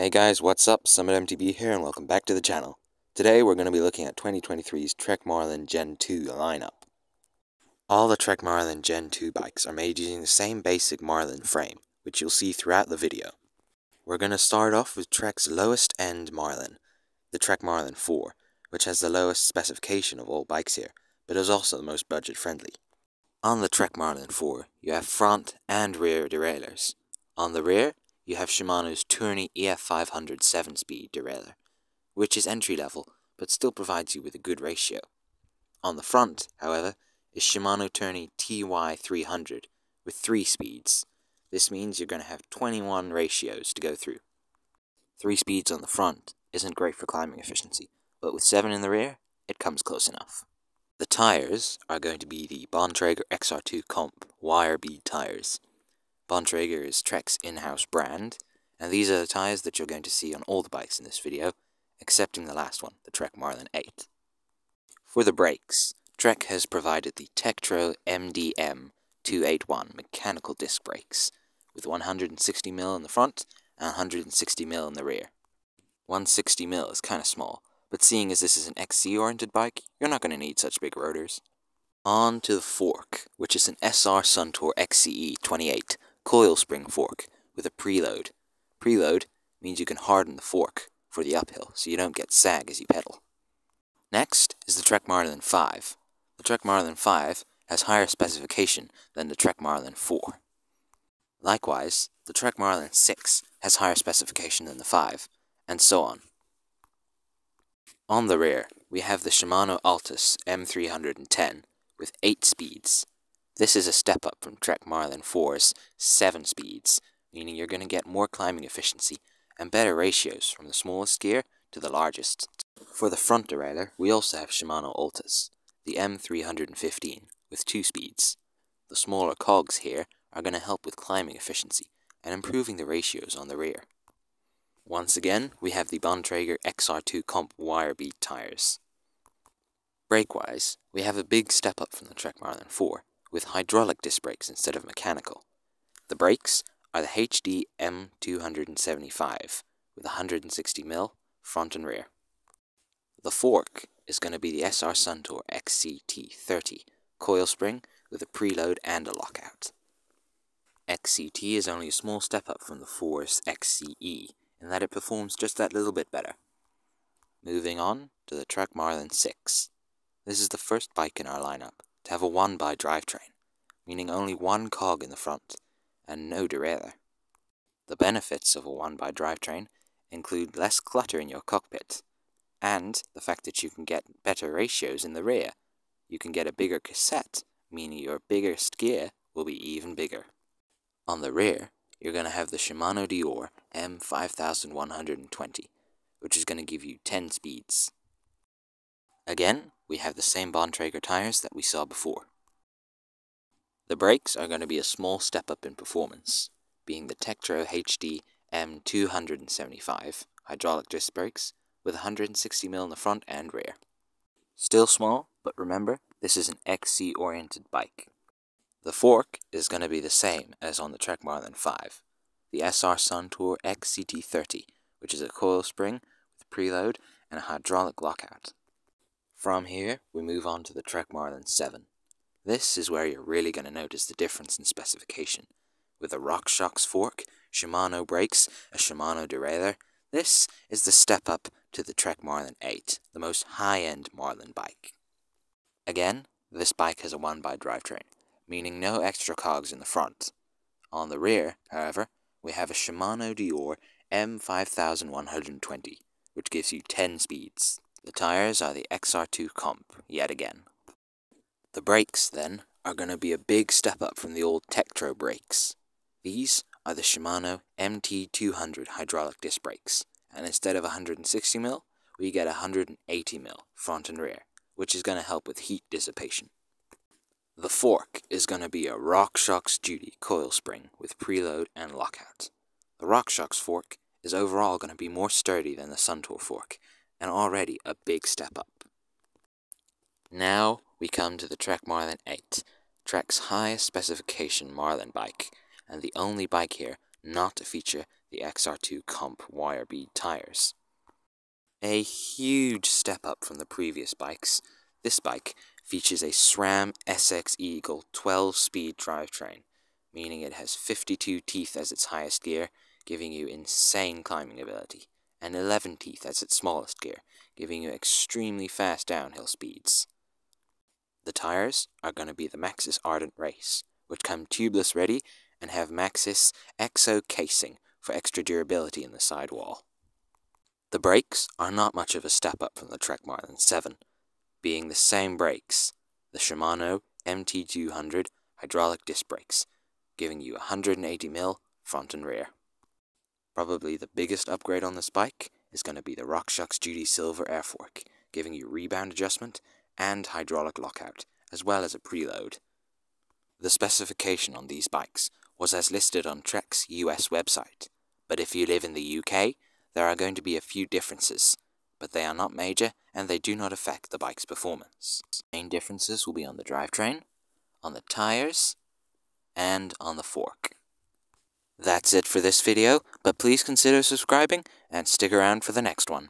Hey guys, what's up? Summit MTB here and welcome back to the channel. Today we're going to be looking at 2023's Trek Marlin Gen 2 lineup. All the Trek Marlin Gen 2 bikes are made using the same basic Marlin frame, which you'll see throughout the video. We're going to start off with Trek's lowest end Marlin, the Trek Marlin 4, which has the lowest specification of all bikes here, but is also the most budget friendly. On the Trek Marlin 4, you have front and rear derailleurs. On the rear, you have Shimano's Tourney EF500 7-speed derailleur, which is entry-level, but still provides you with a good ratio. On the front, however, is Shimano Tourney TY300 with 3 speeds. This means you're going to have 21 ratios to go through. 3 speeds on the front isn't great for climbing efficiency, but with 7 in the rear, it comes close enough. The tires are going to be the Bontrager XR2 Comp wire bead tires. Bontrager is Trek's in-house brand, and these are the tires that you're going to see on all the bikes in this video, excepting the last one, the Trek Marlin 8. For the brakes, Trek has provided the Tektro MDM 281 mechanical disc brakes, with 160mm in the front and 160mm in the rear. 160mm is kinda small, but seeing as this is an XC-oriented bike, you're not going to need such big rotors. On to the fork, which is an SR Suntour XCE 28 coil spring fork with a preload. Preload means you can harden the fork for the uphill so you don't get sag as you pedal. Next is the Trek Marlin 5. The Trek Marlin 5 has higher specification than the Trek Marlin 4. Likewise, the Trek Marlin 6 has higher specification than the 5, and so on. On the rear, we have the Shimano Altus M310 with 8 speeds. This is a step up from Trek Marlin 4's 7 speeds, meaning you're going to get more climbing efficiency and better ratios from the smallest gear to the largest. For the front derailleur, we also have Shimano Altus, the M315 with 2 speeds. The smaller cogs here are going to help with climbing efficiency and improving the ratios on the rear. Once again, we have the Bontrager XR2 Comp wire bead tires. Brake-wise, we have a big step up from the Trek Marlin 4, with hydraulic disc brakes instead of mechanical. The brakes are the HD M275 with 160mm front and rear. The fork is going to be the SR Suntour XCT30 coil spring with a preload and a lockout. XCT is only a small step up from the Force XCE in that it performs just that little bit better. Moving on to the Trek Marlin 6. This is the first bike in our lineup to have a 1x drivetrain, meaning only one cog in the front and no derailleur. The benefits of a 1x drivetrain include less clutter in your cockpit, and the fact that you can get better ratios in the rear. You can get a bigger cassette, meaning your biggest gear will be even bigger. On the rear, you're going to have the Shimano Deore M5120, which is going to give you 10 speeds. Again, we have the same Bontrager tires that we saw before. The brakes are going to be a small step up in performance, being the Tektro HD M275 hydraulic disc brakes with 160mm in the front and rear. Still small, but remember, this is an XC-oriented bike. The fork is going to be the same as on the Trek Marlin 5, the SR Suntour XCT30, which is a coil spring with preload and a hydraulic lockout. From here, we move on to the Trek Marlin 7. This is where you're really going to notice the difference in specification. With a RockShox fork, Shimano brakes, a Shimano derailleur, this is the step up to the Trek Marlin 8, the most high-end Marlin bike. Again, this bike has a 1x drivetrain, meaning no extra cogs in the front. On the rear, however, we have a Shimano Deore M5120, which gives you 10 speeds. The tires are the XR2 Comp, yet again. The brakes, then, are going to be a big step up from the old Tektro brakes. These are the Shimano MT200 hydraulic disc brakes, and instead of 160mm, we get 180mm front and rear, which is going to help with heat dissipation. The fork is going to be a RockShox Judy coil spring with preload and lockout. The RockShox fork is overall going to be more sturdy than the Suntour fork, and already a big step up. Now we come to the Trek Marlin 8, Trek's highest specification Marlin bike, and the only bike here not to feature the XR2 Comp wire bead tyres. A huge step up from the previous bikes, this bike features a SRAM SX Eagle 12-speed drivetrain, meaning it has 52 teeth as its highest gear, giving you insane climbing ability, and 11 teeth as its smallest gear, giving you extremely fast downhill speeds. The tyres are going to be the Maxxis Ardent Race, which come tubeless ready and have Maxxis Exo casing for extra durability in the sidewall. The brakes are not much of a step up from the Trek Marlin 7, being the same brakes, the Shimano MT200 hydraulic disc brakes, giving you 180mm front and rear. Probably the biggest upgrade on this bike is going to be the RockShox Judy Silver air fork, giving you rebound adjustment and hydraulic lockout, as well as a preload. The specification on these bikes was as listed on Trek's US website, but if you live in the UK, there are going to be a few differences, but they are not major and they do not affect the bike's performance. Main differences will be on the drivetrain, on the tires, and on the fork. That's it for this video, but please consider subscribing and stick around for the next one.